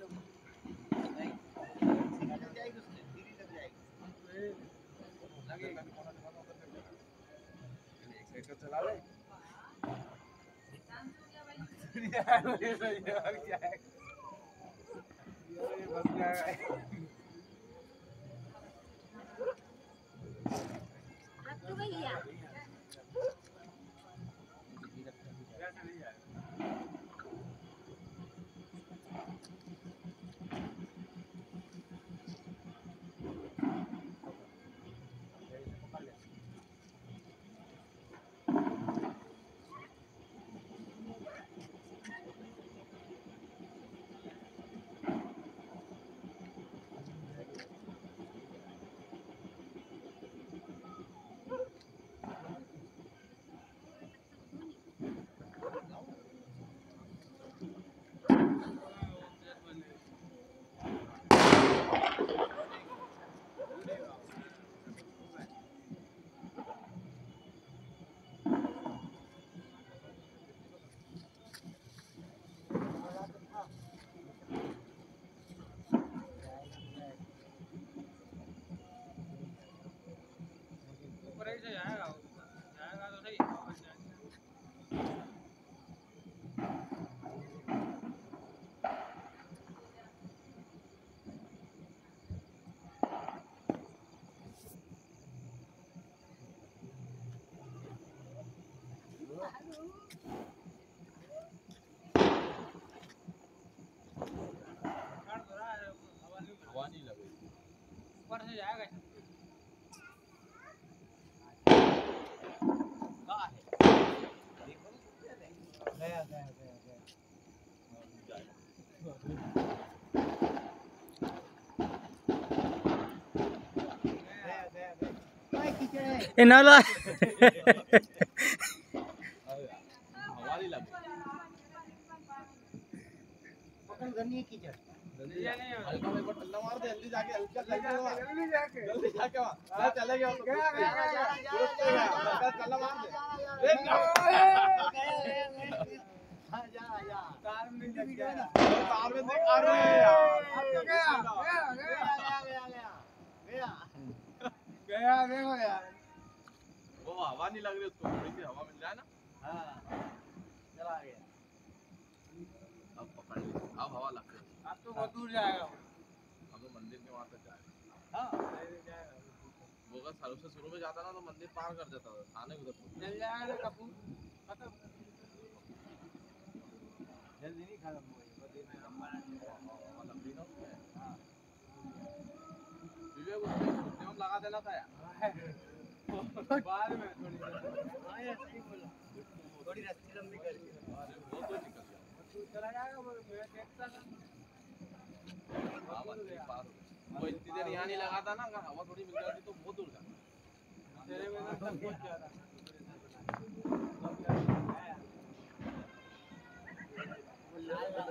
जाएगा Aku भैया ऊपर ही से जाएगा वो। जाएगा तो सही ऊपर जाएगा। काट तो रहा है, हवा नहीं हवा नहीं लगी ऊपर से जाएगा गया गया देखो यार वो हवा नहीं लग रही उसको थोड़ी सी हवा मिल जाए ना चला गया वाला आप तो बहुत दूर जाएगा हम लोग मंदिर के वहाँ तक जाएगा। हाँ। वो अगर सर से शुरू में जाता ना तो मंदिर पार कर जाता था थाने उधर जल जाएगा ना कपूर। मतलब जल्दी नहीं खत्म हुआ हाँ। विवेक लगा देना था यार। बाद में थोड़ी हाँ थोड़ी रस्सी लंबी करके। चला जाएगा वो। वो इतनी देर यहाँ नहीं लगा था ना अगर हवा थोड़ी मिल जाती तो बहुत दूर जाता तेरे में तो सब कुछ जा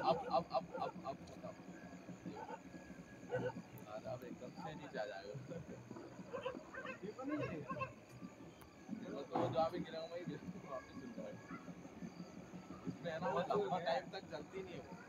अब अब अब अब अब बताओ अब एकदम से नीचे आ जाएगा तो जो अभी गिरा वही टाइम तक जलती नहीं है